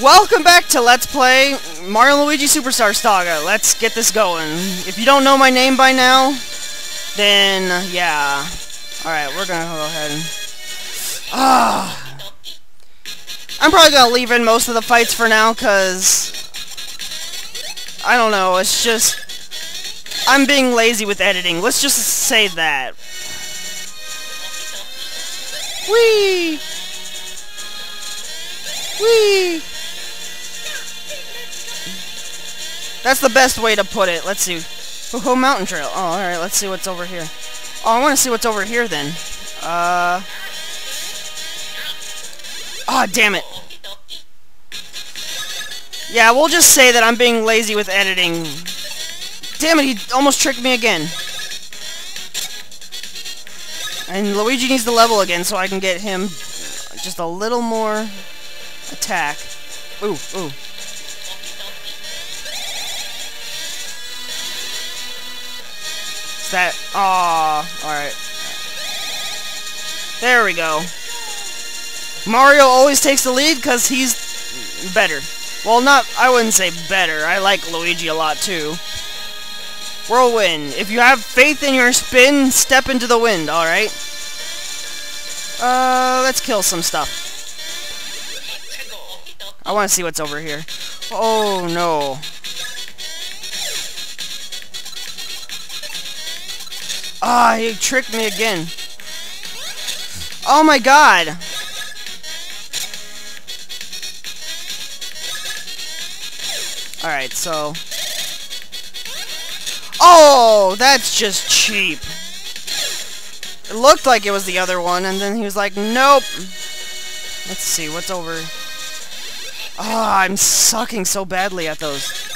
Welcome back to Let's Play Mario Luigi Superstar Saga. Let's get this going. If you don't know my name by now, then yeah. Alright, we're gonna go ahead and... Ah. I'm probably gonna leave in most of the fights for now, because... I don't know, it's just... I'm being lazy with editing. Let's just say that. Whee! Whee! That's the best way to put it. Let's see. Oh, mountain trail. Oh, alright, let's see what's over here. Oh, I want to see what's over here then. Uh... Oh, damn it. Yeah, we'll just say that I'm being lazy with editing. Damn it, he almost tricked me again. And Luigi needs to level again so I can get him just a little more attack. Ooh, ooh. That... Aw, alright. There we go. Mario always takes the lead because he's better. Well, not... I wouldn't say better. I like Luigi a lot, too. Whirlwind. If you have faith in your spin, step into the wind, alright? Uh, let's kill some stuff. I want to see what's over here. Oh, no. Ah, oh, he tricked me again. Oh my god! Alright, so... Oh, that's just cheap. It looked like it was the other one, and then he was like, nope. Let's see, what's over... Ah, oh, I'm sucking so badly at those.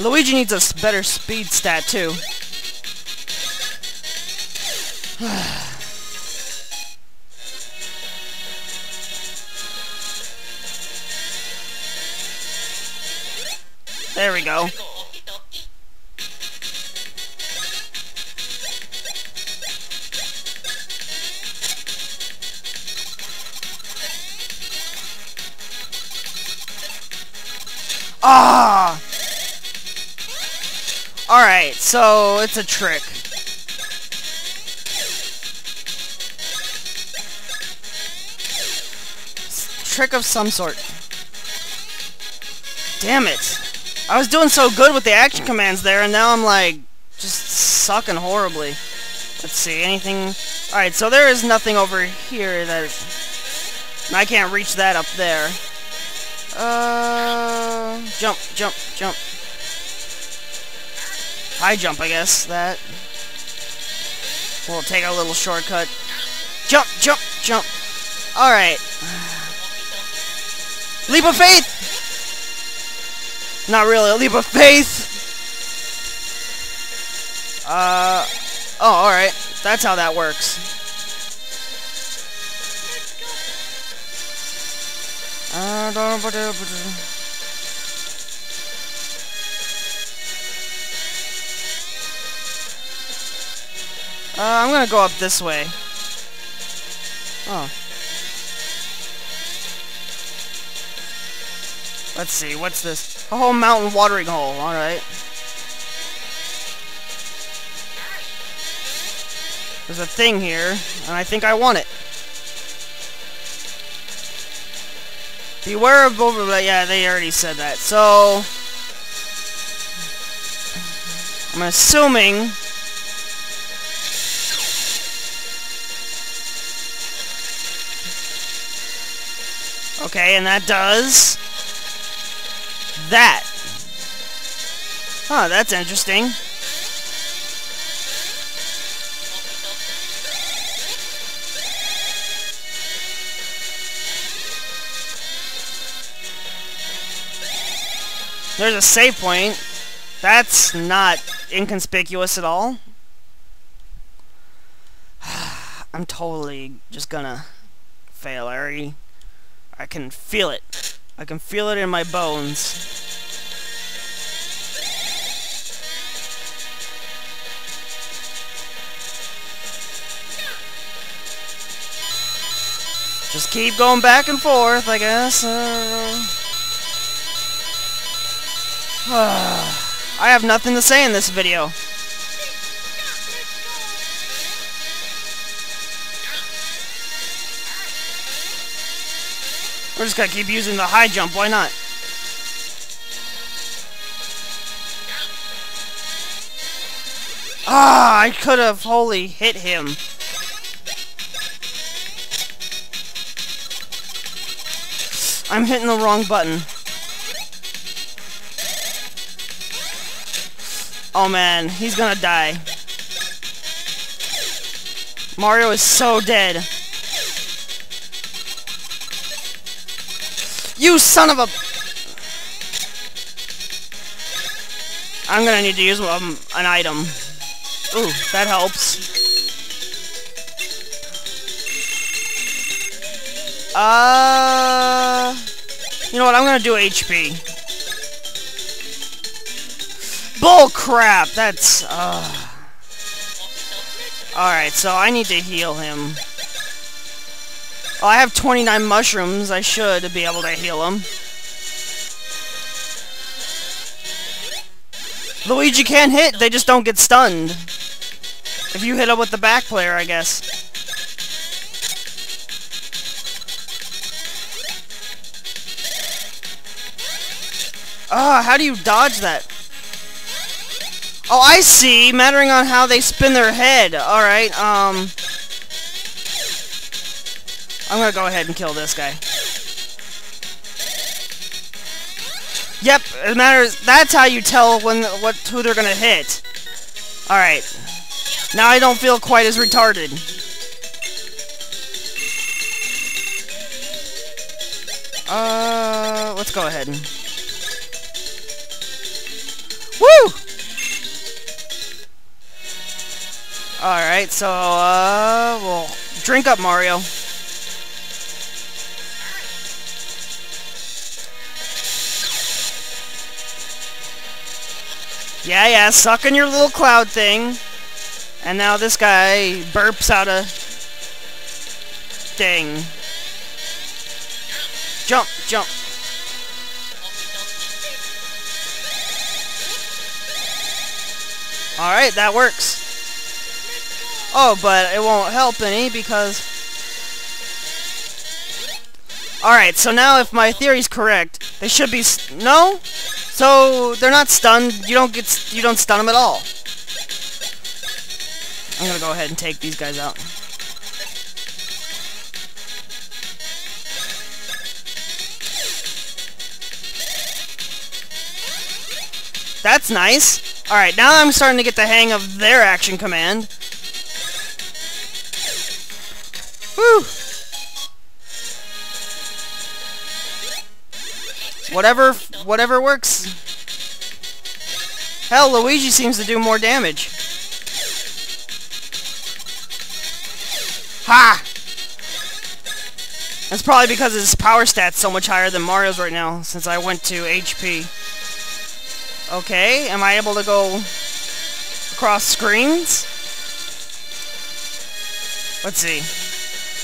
Luigi needs a better speed stat, too. There we go. Ah! Alright, so it's a trick. Trick of some sort. Damn it. I was doing so good with the action commands there, and now I'm, like, just sucking horribly. Let's see, anything... Alright, so there is nothing over here that. I can't reach that up there. Uh... Jump, jump, jump. High jump, I guess, that. We'll take a little shortcut. Jump, jump, jump. Alright. Leap of faith! Not really, a leap of faith! Uh... Oh, alright. That's how that works. Uh, I'm gonna go up this way. Oh. Let's see, what's this? A whole mountain watering hole, alright. There's a thing here, and I think I want it. Beware of over... Yeah, they already said that. So... I'm assuming... Okay, and that does that? Huh, that's interesting. There's a save point. That's not inconspicuous at all. I'm totally just gonna fail. I already... I can feel it. I can feel it in my bones. Just keep going back and forth, I guess. Uh... I have nothing to say in this video. We're just gonna keep using the high jump, why not? Ah, I could have wholly hit him. I'm hitting the wrong button. Oh man, he's gonna die. Mario is so dead. You son of a... I'm gonna need to use um, an item. Ooh, that helps. Uh... You know what, I'm gonna do HP. Bull crap! That's, uh... Alright, so I need to heal him. Oh, I have 29 mushrooms. I should be able to heal him. Luigi can't hit, they just don't get stunned. If you hit him with the back player, I guess. Ah, how do you dodge that? Oh, I see. Mattering on how they spin their head. Alright, um... I'm gonna go ahead and kill this guy. Yep, it matters. That's how you tell when what who they're gonna hit. All right. Now I don't feel quite as retarded. Uh, let's go ahead. Woo! Alright, so, uh, we'll drink up, Mario. Yeah, yeah, sucking your little cloud thing. And now this guy burps out a thing. Jump, jump. Alright, that works. Oh, but it won't help any because... Alright, so now if my theory's correct, they should be... no? So they're not stunned. You don't get you don't stun them at all. I'm gonna go ahead and take these guys out. That's nice. Alright, now I'm starting to get the hang of their action command. Woo! Whatever, whatever works. Hell, Luigi seems to do more damage. Ha! That's probably because his power stat's so much higher than Mario's right now, since I went to HP. Okay, am I able to go across screens? Let's see.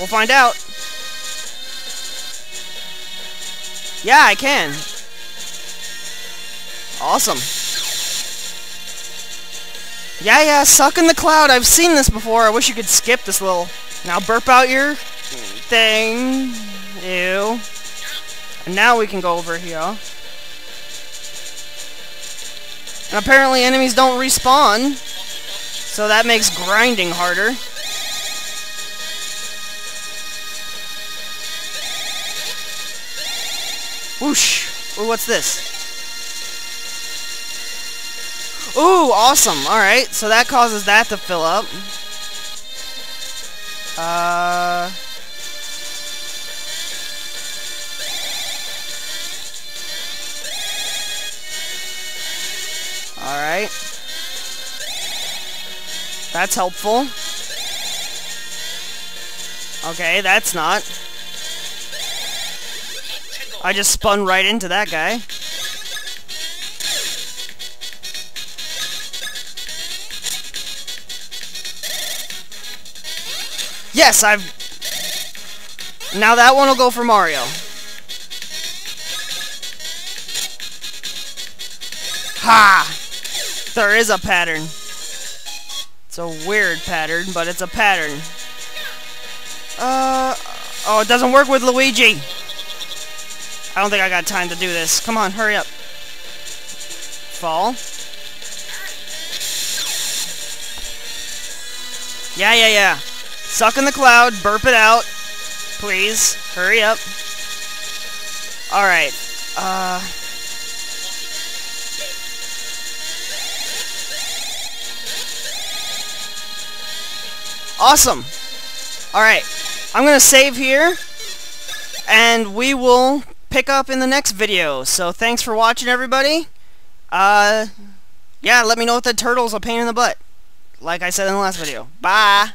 We'll find out. Yeah, I can. Awesome. Yeah, yeah, suck in the cloud. I've seen this before. I wish you could skip this little... Now burp out your thing. Ew. And now we can go over here. And apparently enemies don't respawn. So that makes grinding harder. Whoosh! Ooh, what's this? Ooh, awesome! Alright, so that causes that to fill up. Uh... Alright. That's helpful. Okay, that's not. I just spun right into that guy. Yes, I've... Now that one will go for Mario. Ha! There is a pattern. It's a weird pattern, but it's a pattern. Uh, oh, it doesn't work with Luigi. I don't think I got time to do this. Come on, hurry up. Fall. Yeah, yeah, yeah. Suck in the cloud, burp it out. Please, hurry up. Alright, uh... Awesome! Alright, I'm gonna save here, and we will pick up in the next video. So thanks for watching, everybody. Uh, yeah, let me know if the turtle's a pain in the butt. Like I said in the last video. Bye!